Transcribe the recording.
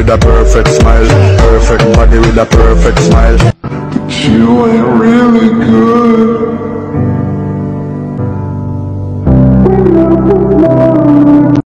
with a perfect smile. Perfect body with a perfect smile. You ain't really good.